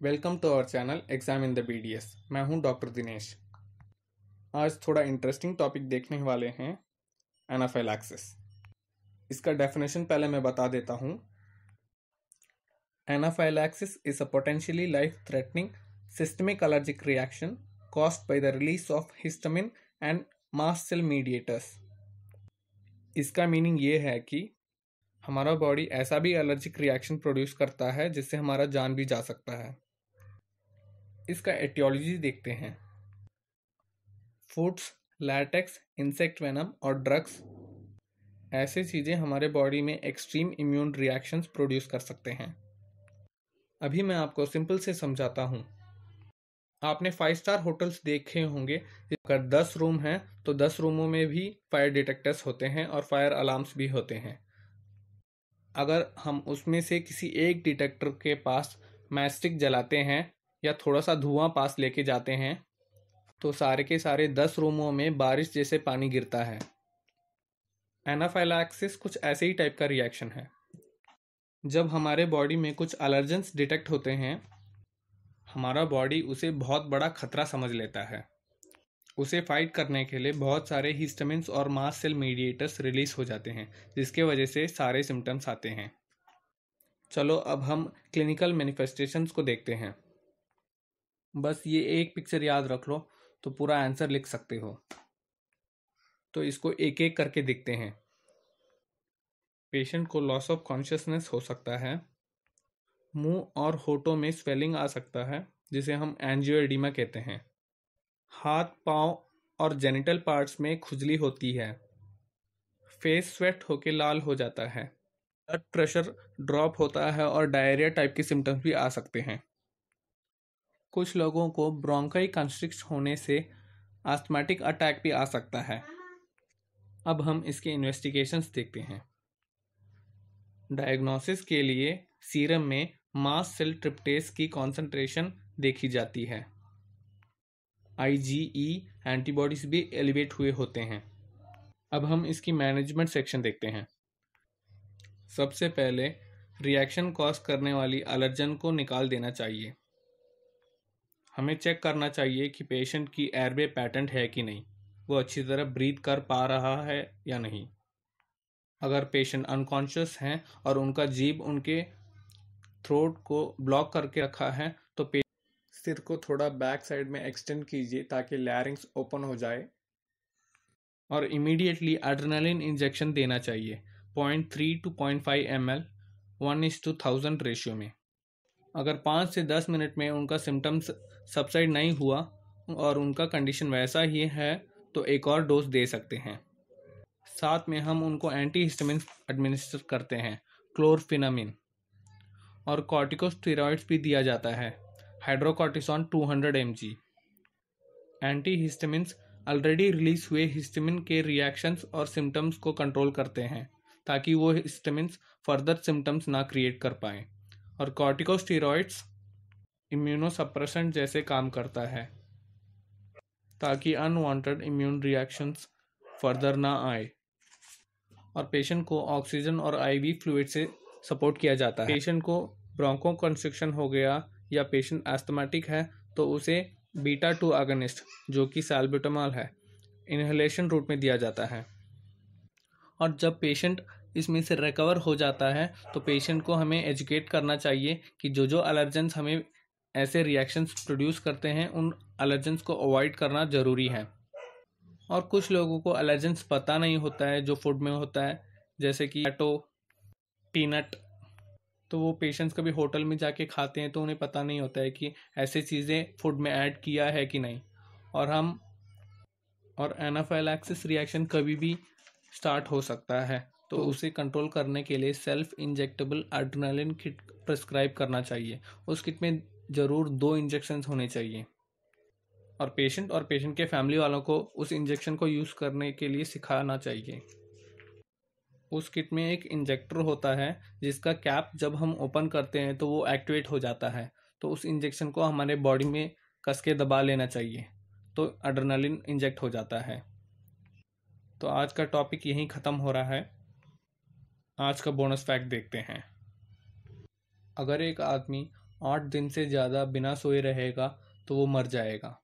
Welcome to our channel exam in the BDS मैं हूँ doctor Dinesh आज थोड़ा इंटरेस्टिंग टॉपिक देखने वाले हैं एनाफाइलैक्सिस इसका डेफिनेशन पहले मैं बता देता हूँ. Anaphylaxis is a potentially life threatening systemic allergic reaction caused by the release of histamine and cell mediators इसका मीनिंग ये है कि हमारा बॉडी ऐसा भी एलर्जिक रिएक्शन प्रोड्यूस करता है जिससे हमारा जान भी जा सकता है। इसका एटियोलॉजी देखते हैं। फूड्स, लैटेक्स, इंसेक्ट वेनम और ड्रग्स, ऐसे चीज़ें हमारे बॉडी में एक्सट्रीम इम्यून रिएक्शंस प्रोड्यूस कर सकते हैं। अभी मैं आपको सिंपल से समझाता हूँ। आपने फाइव स्टार होटल्स देखे होंगे, अगर दस रूम हैं तो दस रूमों में भी फायर डिटेक्टर्स होते हैं और फायर अलार्म्स भी होते हैं। अगर हम उसमें से किसी एक डिटेक्टर के पास मैस्टिक जलाते हैं या थोड़ा सा धुआँ पास लेके जाते हैं तो सारे के सारे दस रूमों में बारिश जैसे पानी गिरता है। एनाफाइलैक्सिस कुछ ऐसे ही टाइप का रिएक्शन है। जब हमारे बॉडी में कुछ अलर्जेंस डिटेक्ट होते हैं, हमारा बॉडी उसे बहुत बड़ा खतरा समझ लेता है। उसे फाइट करने के लिए बहुत सारे हिस्टामिन्स और मास सेल मीडिएटर्स रिलीज़ हो जाते हैं, जिसके वजह से सारे सिम्टम्स आते हैं। चलो अब हम क्लिनिकल मैनिफेस्टेशंस को देखते हैं। बस ये एक पिक्चर याद रख लो तो पूरा आंसर लिख सकते हो। तो इसको एक एक करके देखते हैं। पेशेंट को लॉस ऑफ़ कॉन्शियसनेस हो सकता है। मुँह और होठों में स्वेलिंग आ सकता है, जिसे हम एंजियोएडिमा कहते हैं। हाथ, पाँव और जेनिटल पार्ट्स में खुजली होती है। फेस स्वेट होके लाल हो जाता है। ब्लड प्रेशर ड्रॉप होता है और डायरिया टाइप के सिम्टम्स भी आ सकते हैं। कुछ लोगों को ब्रोंकाई कंस्ट्रिक्ट होने से आस्थमेटिक अटैक भी आ सकता है। अब हम इसके इन्वेस्टिगेशंस देखते हैं। डायग्नोसिस के लिए सीरम में मास सेल ट्रिप्टेस की कॉन्सेंट्रेशन देखी जाती है। आईजीई एंटीबॉडीज भी एलिवेट हुए होते हैं। अब हम इसकी मैनेजमेंट सेक्शन देखते हैं। सबसे पहले रिएक्शन कॉज करने वाली अलर्जन को निकाल देना चाहिए। हमें चेक करना चाहिए कि पेशेंट की एयरवे पैटेंट है कि नहीं। वो अच्छी तरह ब्रीथ कर पा रहा है या नहीं। अगर पेशेंट अनकॉन्शियस हैं और उनका जीभ उनके थ्रोट को ब्लॉक करके रखा है तो सिर को थोड़ा बैक साइड में एक्सटेंड कीजिए ताकि लैरिंग्स ओपन हो जाए। और इमीडिएटली एड्रेनालिन इंजेक्शन देना चाहिए। Point three to point five M L one is to thousand ratio में। अगर पाँच से दस मिनट में उनका सिम्टम्स सबसाइड नहीं हुआ और उनका कंडीशन वैसा ही है तो एक और डोज दे सकते हैं। साथ में हम उनको एंटी हिस्टामिन एडमिनिस्टर करते हैं क्लोरफिनामिन और कॉर्टिकोस्टेरॉइड्स भी दिया जाता है hydrocortisone 200 hundred M G anti antihistamines already release हुए हिस्टामिन के रिएक्शंस और सिम्टम्स को कंट्रोल करते हैं, ताकि वो हिस्टामिन्स फर्दर सिम्टम्स ना क्रिएट कर पाएँ। और कॉर्टिकोस्टीरॉइड्स इम्यूनोसप्रेसेंट जैसे काम करता है, ताकि अनवांटेड इम्यून रिएक्शंस फर्दर ना आए। और पेशेंट को ऑक्सीजन और आईवी फ्लूइड से सपोर्ट किया जाता है। पेशेंट को ब्रोंको कंस्ट्रक्शन हो गया या पेशेंट एस्थमेटिक है तो उसे बीटा टू आगनिस्ट जो कि सैल्ब्यूटामॉल है इनहेलेशन रूट में दिया जाता है। और जब पेशेंट इसमें से रिकवर हो जाता है तो पेशेंट को हमें एजुकेट करना चाहिए कि जो जो एलर्जेंस हमें ऐसे रिएक्शंस प्रोड्यूस करते हैं उन एलर्जेंस को अवॉइड करना ज़रूरी है। और कुछ लोगों को एलर्जेंस पता नहीं होता है जो फ़ूड में होता है जैसे कि टो पीनट तो वो पेशेंट्स कभी होटल में जाके खाते हैं तो उन्हें पता नहीं होता है कि ऐसी चीज़ें फ़ूड में ऐड किया है कि नहीं। और हम और एनाफाइलैक्सिस रिएक्शन कभी भी स्टार्ट हो सकता है तो उसे कंट्रोल करने के लिए self injectable adrenaline kit prescribe करना चाहिए। उस किट में ज़रूर दो इंजेक्शन होने चाहिए। और पेशेंट और पेशेंट के फैमिली वालों को उस इंजेक्शन को यूज़ करने के लिए सिखाना चाहिए। उस किट में एक इंजेक्टर होता है, जिसका कैप जब हम ओपन करते हैं तो वो एक्टिवेट हो जाता है। तो उस इंजेक्शन को हमारे बॉडी में कस के दबा लेना चाहिए तो एड्रेनालिन इंजेक्ट हो जाता है। तो आज का टॉपिक यहीं ख़त्म हो रहा है। आज का बोनस फैक्ट देखते हैं। अगर एक आदमी आठ दिन से ज़्यादा बिना सोए रहेगा तो वो मर जाएगा।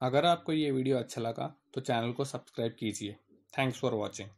अगर आपको ये वीडियो अच्छा लगा तो चैनल को सब्सक्राइब कीजिए। Thanks for watching.